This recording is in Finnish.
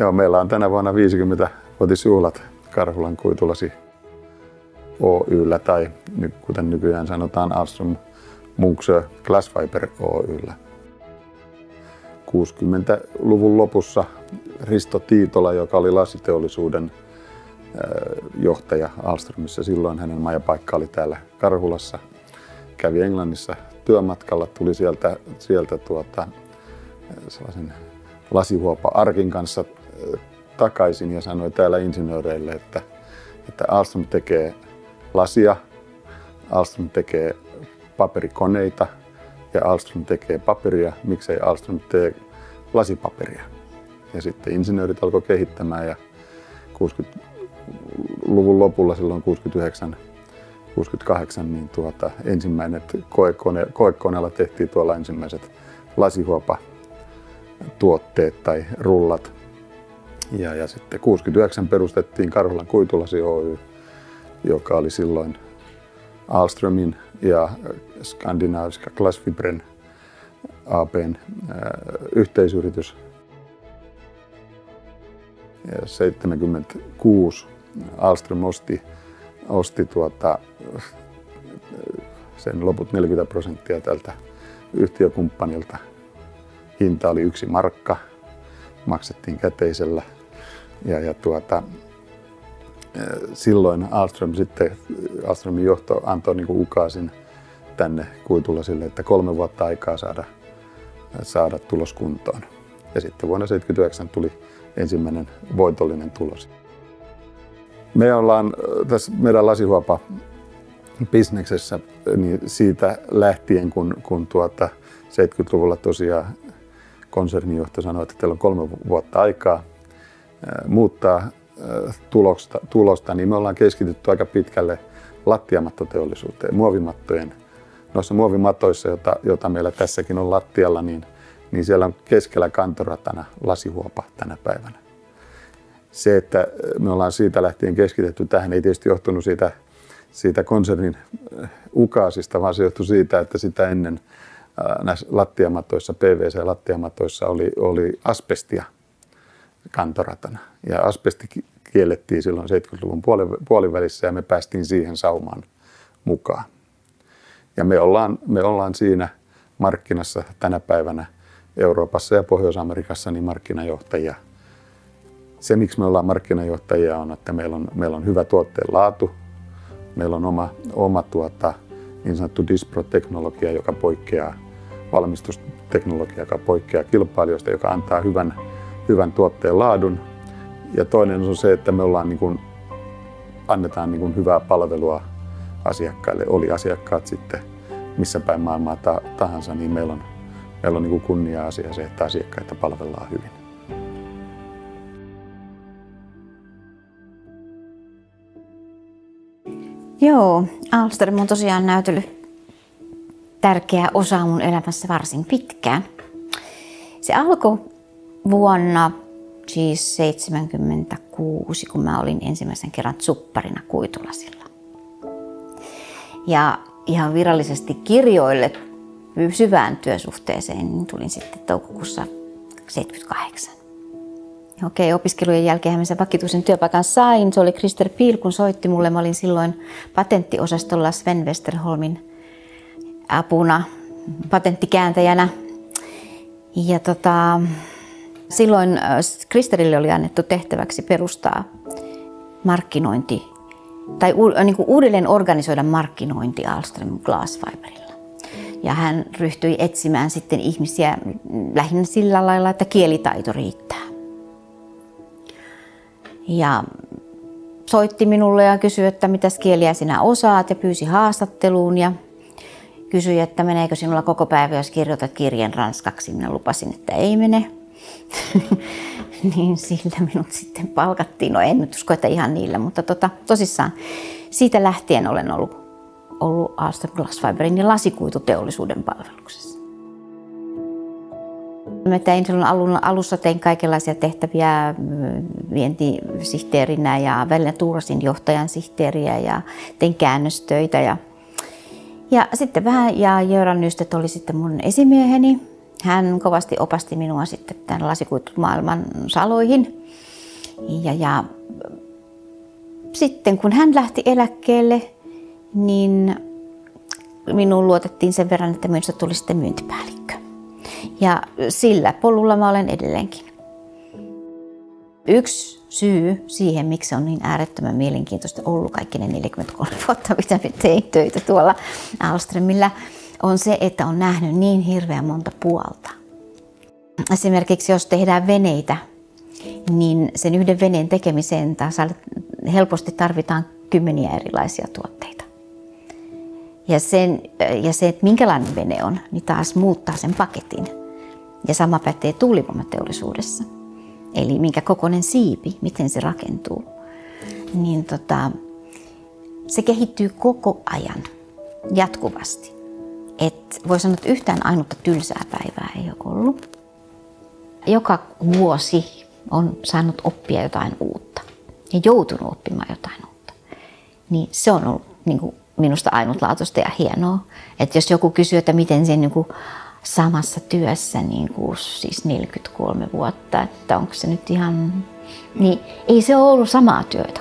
Joo, meillä on tänä vuonna 50-vuotisjuhlat Karhulan kuitulasi Oyllä tai kuten nykyään sanotaan Alström Munksö Glassfiber Oyllä. 60-luvun lopussa Risto Tiitola, joka oli lasiteollisuuden johtaja Alströmissä. Silloin hänen majapaikka oli täällä Karhulassa. Kävi Englannissa työmatkalla, tuli sieltä, sieltä tuota, sellaisen lasihuopa-arkin kanssa takaisin ja sanoi täällä insinööreille, että, että Alström tekee lasia, Alström tekee paperikoneita ja Alström tekee paperia, miksei Alström tee lasipaperia. Ja sitten insinöörit alkoi kehittämään ja 60-luvun lopulla silloin 69 68 niin tuota, ensimmäinen koekone, koekoneella tehtiin tuolla ensimmäiset lasihuopa tuotteet tai rullat. Ja, ja sitten 69 perustettiin Karhulan kuitulasi Oy, joka oli silloin Alströmin ja Skandinaaviska Glassfibren APn yhteisyritys. Ja 76 Alström osti, osti tuota, sen loput 40 prosenttia tältä yhtiökumppanilta. Hinta oli yksi markka, maksettiin käteisellä. Ja, ja tuota, silloin Alström sitten, Alströmin johto antoi niin ukaasin tänne kuitulla sille, että kolme vuotta aikaa saada, saada tulos kuntoon. Ja sitten vuonna 1979 tuli ensimmäinen voitollinen tulos. Me ollaan tässä meidän lasihuopa bisneksessä niin siitä lähtien, kun, kun tuota 70-luvulla tosiaan konsernijohto sanoi, että teillä on kolme vuotta aikaa muuttaa tulosta, tulosta, niin me ollaan keskitytty aika pitkälle lattiamattoteollisuuteen, muovimattojen. Noissa muovimatoissa, jota, jota meillä tässäkin on lattialla, niin, niin siellä on keskellä kantoratana lasihuopa tänä päivänä. Se, että me ollaan siitä lähtien keskitetty tähän, ei tietysti johtunut siitä, siitä konsernin ukaasista, vaan se johtui siitä, että sitä ennen näissä lattiamatoissa, PVC-lattiamatoissa oli, oli asbestia kantoratana. Ja asbesti kiellettiin silloin 70-luvun puolivälissä ja me päästiin siihen saumaan mukaan. Ja me ollaan, me ollaan siinä markkinassa tänä päivänä Euroopassa ja Pohjois-Amerikassa niin markkinajohtajia. Se, miksi me ollaan markkinajohtajia, on, että meillä on, meillä on hyvä tuotteen laatu, meillä on oma, oma tuota, niin sanottu Dispro-teknologia, joka poikkeaa valmistusteknologia, joka poikkeaa kilpailijoista, joka antaa hyvän, hyvän tuotteen laadun. Ja toinen on se, että me ollaan niin kuin, annetaan niin kuin hyvää palvelua asiakkaille, oli asiakkaat sitten missä päin maailmaa tahansa, niin meillä on, meillä on niin kuin kunnia-asia se, että asiakkaita palvellaan hyvin. Joo, Alström on tosiaan näytellyt tärkeä osa mun elämässä varsin pitkään. Se alkoi vuonna siis 76, kun mä olin ensimmäisen kerran supparina Kuitulasilla. Ja ihan virallisesti kirjoille syvään työsuhteeseen niin tulin sitten toukokuussa 78. Okei, opiskelujen jälkeen mä sen vakituisen työpaikan sain. Se oli Krister Piil, kun soitti mulle. Mä olin silloin patenttiosastolla Sven Westerholmin apuna, patenttikääntäjänä. Ja tota, silloin Kristerille oli annettu tehtäväksi perustaa markkinointi tai niin kuin uudelleen organisoida markkinointi Alström Glassfiberilla. Ja hän ryhtyi etsimään sitten ihmisiä lähinnä sillä lailla, että kielitaito riittää. Ja soitti minulle ja kysyi, että mitä kieliä sinä osaat ja pyysi haastatteluun ja kysyi, että meneekö sinulla koko päivä, jos kirjoitat kirjeen ranskaksi. Minä lupasin, että ei mene. niin sillä minut sitten palkattiin. No en nyt usko, että ihan niillä, mutta tota, tosissaan siitä lähtien olen ollut, ollut Alstom Glassfiberin ja lasikuituteollisuuden palveluksessa. Mä tein silloin alun, alussa tein kaikenlaisia tehtäviä vientisihteerinä ja välillä tuurasin johtajan sihteeriä ja tein käännöstöitä. Ja, ja sitten vähän, ja Jöran Nystet oli sitten mun esimieheni. Hän kovasti opasti minua sitten tämän lasikuitumaailman saloihin. Ja, ja sitten kun hän lähti eläkkeelle, niin minuun luotettiin sen verran, että minusta tuli sitten myyntipäällikkö. Ja sillä polulla mä olen edelleenkin. Yksi syy siihen, miksi on niin äärettömän mielenkiintoista ollut kaikki ne 43 vuotta, mitä tein töitä tuolla Alströmillä, on se, että on nähnyt niin hirveän monta puolta. Esimerkiksi jos tehdään veneitä, niin sen yhden veneen tekemiseen helposti tarvitaan kymmeniä erilaisia tuotteita. Ja, sen, ja se, että minkälainen vene on, niin taas muuttaa sen paketin. Ja sama pätee tuulivoimateollisuudessa. Eli minkä kokoinen siipi, miten se rakentuu. Niin tota, se kehittyy koko ajan, jatkuvasti. Et voi sanoa, että yhtään ainutta tylsää päivää ei ole ollut. Joka vuosi on saanut oppia jotain uutta ja joutunut oppimaan jotain uutta. Niin se on ollut niin kuin minusta ainutlaatuista ja hienoa. Että jos joku kysyy, että miten se niin samassa työssä niin kuin, siis 43 vuotta, että onko se nyt ihan... Niin ei se ole ollut samaa työtä